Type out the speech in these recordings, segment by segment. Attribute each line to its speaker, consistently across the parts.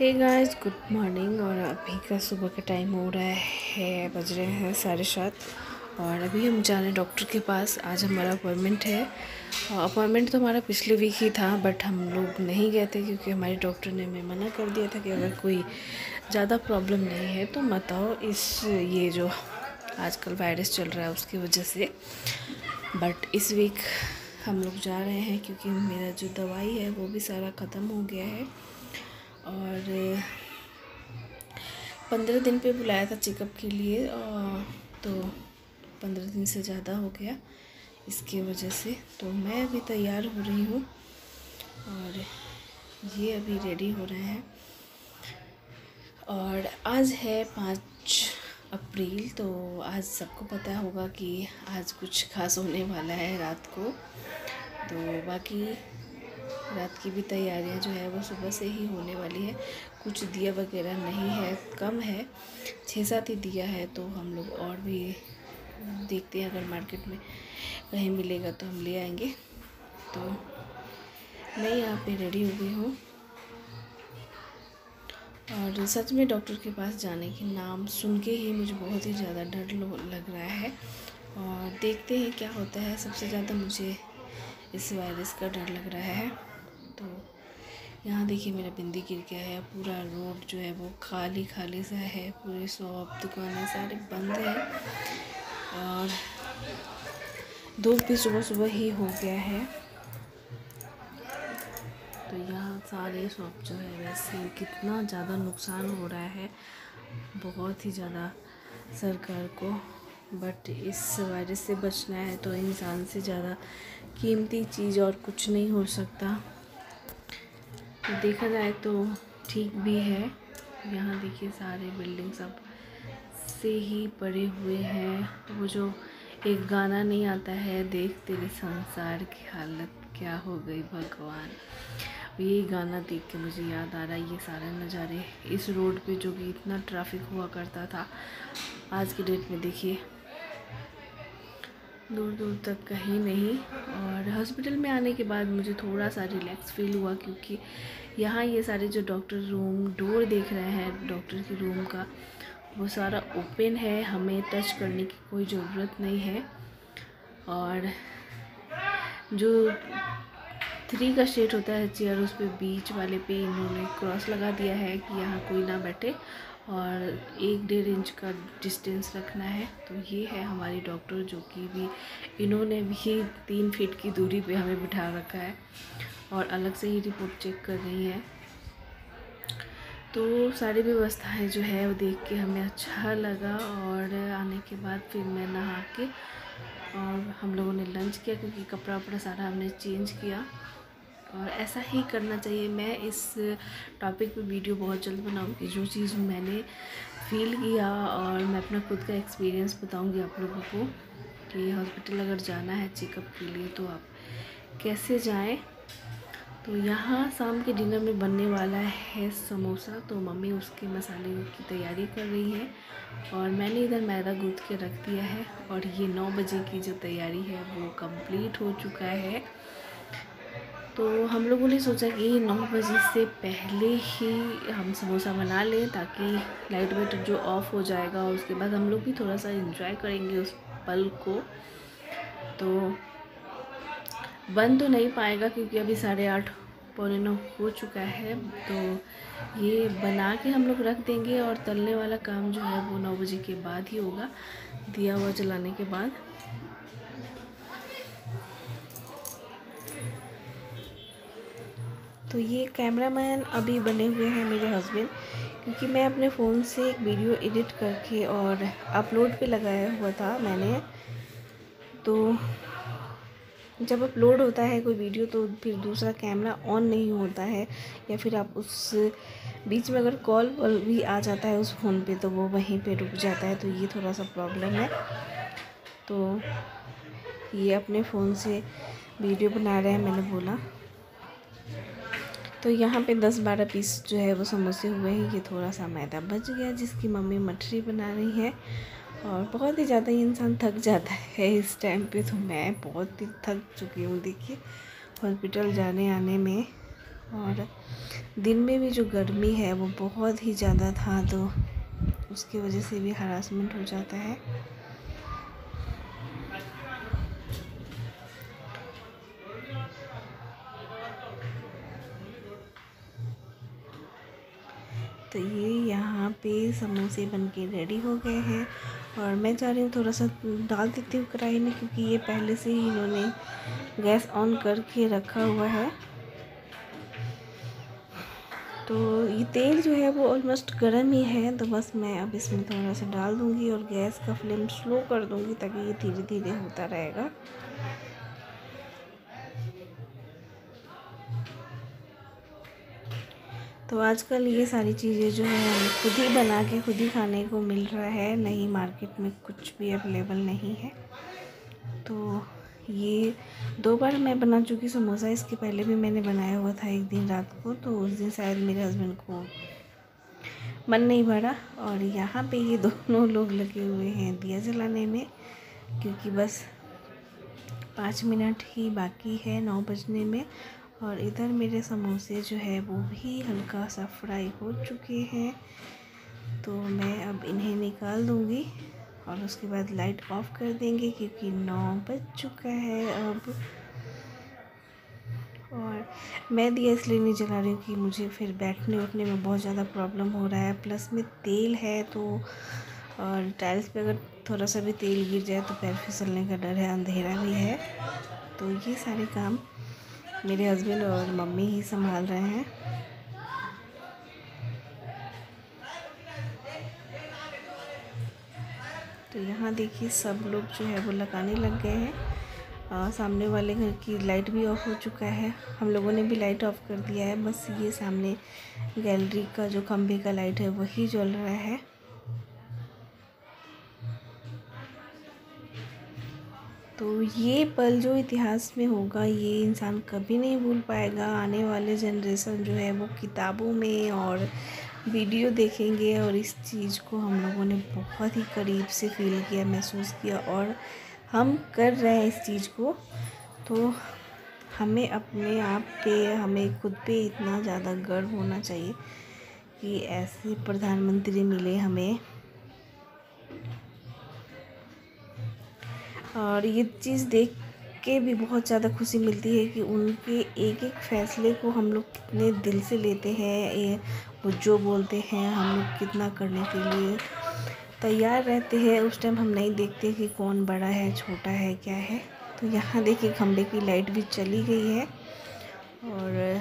Speaker 1: Hey guys good morning और अभी का सुबह का टाइम हो रहा है, बज रहे हैं साढ़े सात। और अभी हम जा रहे हैं डॉक्टर के पास। आज हमारा अपॉइंटमेंट है। अपॉइंटमेंट तो हमारा पिछले वीक ही था बट हम लोग नहीं गए थे क्योंकि हमारे डॉक्टर ने हमें मना कर दिया था कि अगर कोई ज़्यादा प्रॉब्लम नहीं है तो मत आओ। इस, ये जो आजकल वायरस चल रहा है, उसकी वजह से। बट इस वीक हम लोग जा रहे हैं क्योंकि मेरा जो दवाई है, वो भी सारा ख़त्म हो गया है। और, पंद्रह दिन पे बुलाया था चेकअप के लिए तो पंद्रह दिन से ज़्यादा हो गया इसकी वजह से। तो मैं अभी तैयार हो रही हूँ और ये अभी रेडी हो रहे हैं। और आज है पाँच अप्रैल तो आज सबको पता होगा कि आज कुछ खास होने वाला है रात को। तो बाकी रात की भी तैयारियाँ जो है वो सुबह से ही होने वाली है। कुछ दिया वगैरह नहीं है, कम है। छः सात ही दिया है तो हम लोग और भी देखते हैं, अगर मार्केट में कहीं मिलेगा तो हम ले आएँगे। तो मैं यहाँ पे रेडी हो गई हूँ। और सच में डॉक्टर के पास जाने के नाम सुन के ही मुझे बहुत ही ज़्यादा डर लग रहा है। और देखते हैं क्या होता है। सबसे ज़्यादा मुझे इस वायरस का डर लग रहा है। तो यहाँ देखिए मेरा बिंदी गिर गया है। पूरा रोड जो है वो खाली खाली सा है। पूरी शॉप, दुकानें सारे बंद हैं। और धूप भी सुबह सुबह ही हो गया है। तो यहाँ सारे शॉप जो है वैसे कितना ज़्यादा नुकसान हो रहा है। बहुत ही ज़्यादा सरकार को बट इस वायरस से बचना है तो इंसान से ज़्यादा कीमती चीज़ और कुछ नहीं हो सकता। देखा जाए तो ठीक भी है। यहाँ देखिए सारे बिल्डिंग सबसे ही पड़े हुए हैं। वो जो एक गाना नहीं आता है, देख तेरे संसार की हालत क्या हो गई भगवान। ये गाना देख के मुझे याद आ रहा है, ये सारे नज़ारे इस रोड पे जो कि इतना ट्रैफ़िक हुआ करता था। आज की डेट में देखिए। दूर दूर तक कहीं नहीं। और हॉस्पिटल में आने के बाद मुझे थोड़ा सा रिलैक्स फील हुआ क्योंकि यहाँ ये सारे जो डॉक्टर रूम डोर देख रहे हैं डॉक्टर के रूम का, वो सारा ओपन है। हमें टच करने की कोई ज़रूरत नहीं है। और जो थ्री का शेड होता है चेयर उस पर बीच वाले पे इन्होंने क्रॉस लगा दिया है कि यहाँ कोई ना बैठे और एक डेढ़ इंच का डिस्टेंस रखना है। तो ये है हमारी डॉक्टर जो कि भी इन्होंने भी तीन फीट की दूरी पे हमें बिठा रखा है और अलग से ही रिपोर्ट चेक कर रही है। तो सारी व्यवस्थाएँ जो है वो देख के हमें अच्छा लगा और आने के बाद फिर मैं नहा के और हम लोगों ने लंच किया क्योंकि कपड़ा वपड़ा सारा हमने चेंज किया। और ऐसा ही करना चाहिए। मैं इस टॉपिक पे वीडियो बहुत जल्द बनाऊँगी। जो चीज़ मैंने फील किया और मैं अपना खुद का एक्सपीरियंस बताऊँगी आप लोगों को कि हॉस्पिटल अगर जाना है चेकअप के लिए तो आप कैसे जाएँ? तो यहाँ शाम के डिनर में बनने वाला है समोसा। तो मम्मी उसके मसाले की तैयारी कर रही है और मैंने इधर मैदा गूँथ के रख दिया है और ये नौ बजे की जो तैयारी है वो कंप्लीट हो चुका है। तो हम लोगों ने सोचा कि नौ बजे से पहले ही हम समोसा बना लें ताकि लाइट वेट जो ऑफ़ हो जाएगा, उसके बाद हम लोग भी थोड़ा सा इंजॉय करेंगे उस पल को। तो बन तो नहीं पाएगा क्योंकि अभी साढ़े आठ, पौने नौ हो चुका है। तो ये बना के हम लोग रख देंगे और तलने वाला काम जो है वो नौ बजे के बाद ही होगा, दिया हुआ जलाने के बाद। तो ये कैमरामैन अभी बने हुए हैं मेरे हस्बैंड, क्योंकि मैं अपने फ़ोन से एक वीडियो एडिट करके और अपलोड पे लगाया हुआ था मैंने। तो जब अपलोड होता है कोई वीडियो तो फिर दूसरा कैमरा ऑन नहीं होता है, या फिर आप उस बीच में अगर कॉल भी आ जाता है उस फ़ोन पे तो वो वहीं पे रुक जाता है तो ये थोड़ा सा प्रॉब्लम है। तो ये अपने फ़ोन से वीडियो बना रहे हैं, मैंने बोला। तो यहाँ पे दस बारह पीस जो है वो समोसे हुए हैं। ये थोड़ा सा मैदा बच गया, जिसकी मम्मी मठरी बना रही है। और बहुत ही ज़्यादा ही इंसान थक जाता है इस टाइम पे तो मैं बहुत ही थक चुकी हूँ, देखिए। हॉस्पिटल जाने आने में। और दिन में भी जो गर्मी है, वो बहुत ही ज़्यादा था तो उसकी वजह से भी हरासमेंट हो जाता है। तो ये यहाँ पे समोसे बन के रेडी हो गए हैं। और मैं चाह रही हूँ थोड़ा सा डाल देती हूँ कढ़ाई में, क्योंकि ये पहले से ही इन्होंने गैस ऑन करके रखा हुआ है। तो ये तेल जो है वो ऑलमोस्ट गर्म ही है तो बस मैं अब इसमें थोड़ा सा डाल दूँगी और गैस का फ्लेम स्लो कर दूँगी ताकि ये धीरे धीरे होता रहेगा। तो आजकल ये सारी चीज़ें जो है, हमें खुद ही बना के, खुद ही खाने को मिल रहा है। नहीं मार्केट में कुछ भी अवेलेबल नहीं है। तो ये दो बार मैं बना चुकी समोसा। इसके पहले भी मैंने बनाया हुआ था एक दिन रात को तो उस दिन शायद मेरे हस्बैंड को मन नहीं भरा। और यहाँ पे ये दोनों लोग लगे हुए हैं दिया जलाने में, क्योंकि बस पाँच मिनट ही बाकी है नौ बजने में। और इधर मेरे समोसे जो है वो भी हल्का सा फ्राई हो चुके हैं। तो मैं अब इन्हें निकाल दूँगी और उसके बाद लाइट ऑफ़ कर देंगे क्योंकि नौ बज चुका है अब। और मैं दिया इसलिए नहीं जला रही हूँ कि मुझे फिर बैठने उठने में बहुत ज़्यादा प्रॉब्लम हो रहा है। प्लस में तेल है तो और टाइल्स पे अगर थोड़ा सा भी तेल गिर जाए तो पैर फिसलने का डर है, अंधेरा भी है। तो ये सारे काम मेरे हस्बैंड और मम्मी ही संभाल रहे हैं। तो यहाँ देखिए सब लोग जो है वो लगाने लग गए हैं। सामने वाले घर की लाइट भी ऑफ़ हो चुका है। हम लोगों ने भी लाइट ऑफ़ कर दिया है। बस ये सामने गैलरी का जो खंभे का लाइट है वही जल रहा है। तो ये पल जो इतिहास में होगा, ये इंसान कभी नहीं भूल पाएगा। आने वाले जनरेशन जो है वो किताबों में और वीडियो देखेंगे और इस चीज़ को हम लोगों ने बहुत ही करीब से फील किया, महसूस किया और हम कर रहे हैं इस चीज़ को। तो हमें अपने आप पे, हमें खुद पे इतना ज़्यादा गर्व होना चाहिए कि ऐसे प्रधानमंत्री मिले हमें। और ये चीज़ देख के भी बहुत ज़्यादा खुशी मिलती है कि उनके एक एक फ़ैसले को हम लोग कितने दिल से लेते हैं, ये वो जो बोलते हैं हम लोग कितना करने के लिए तैयार रहते हैं। उस टाइम हम नहीं देखते कि कौन बड़ा है, छोटा है, क्या है। तो यहाँ देखिए खंभे की लाइट भी चली गई है और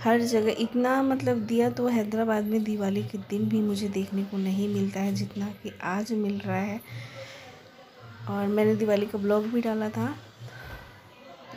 Speaker 1: हर जगह इतना मतलब दिया तो हैदराबाद में दिवाली के दिन भी मुझे देखने को नहीं मिलता है जितना कि आज मिल रहा है। और मैंने दिवाली का ब्लॉग भी डाला था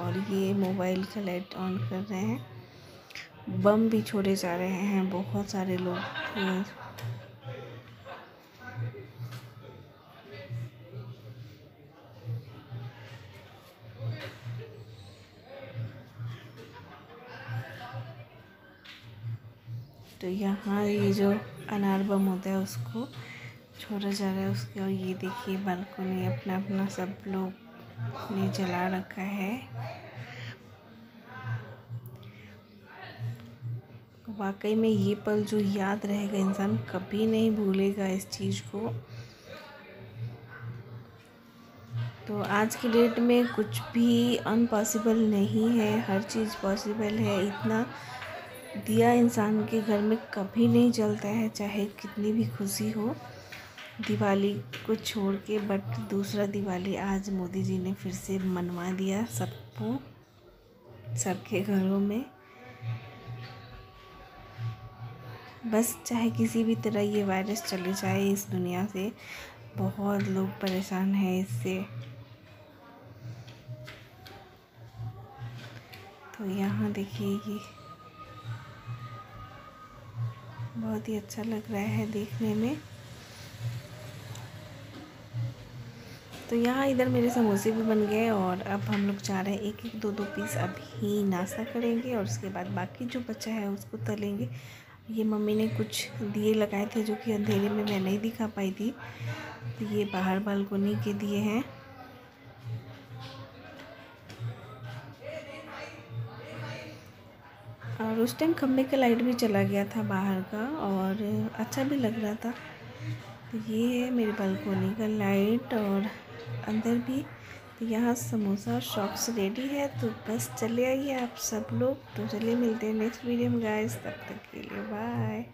Speaker 1: और ये मोबाइल का लाइट ऑन कर रहे हैं। बम भी छोड़े जा रहे हैं, बहुत सारे लोग तो यहाँ ये जो अनार बम होता है उसको छोड़ा जा रहा है उसके, और ये देखिए बालकनी अपना अपना सब लोग ने जला रखा है। वाकई में ये पल जो याद रहेगा, इंसान कभी नहीं भूलेगा इस चीज़ को। तो आज की डेट में कुछ भी अनपॉसिबल नहीं है, हर चीज़ पॉसिबल है। इतना दिया इंसान के घर में कभी नहीं जलता है, चाहे कितनी भी खुशी हो। दिवाली को छोड़ के बट दूसरा दिवाली आज मोदी जी ने फिर से मनवा दिया सबको, सबके घरों में। बस चाहे किसी भी तरह ये वायरस चले जाए इस दुनिया से, बहुत लोग परेशान हैं इससे। तो यहाँ देखिए ये बहुत ही अच्छा लग रहा है देखने में। तो यहाँ इधर मेरे समोसे भी बन गए और अब हम लोग चाह रहे हैं एक एक दो दो पीस अभी नाश्ता करेंगे और उसके बाद बाकी जो बच्चा है उसको तलेंगे। ये मम्मी ने कुछ दिए लगाए थे जो कि अंधेरे में मैं नहीं दिखा पाई थी। तो ये बाहर बालकोनी के दिए हैं। और उस टाइम खंभे का लाइट भी चला गया था बाहर का और अच्छा भी लग रहा था। तो ये है मेरी बालकोनी का लाइट और अंदर भी। तो यहाँ समोसा शॉप्स रेडी है तो बस चले आइए आप सब लोग। तो चलिए मिलते हैं नेक्स्ट वीडियो में गाइस तब तक के लिए बाय